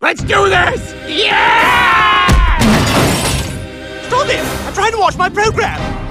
Let's do this! Yeah! Stop it! I'm trying to watch my program!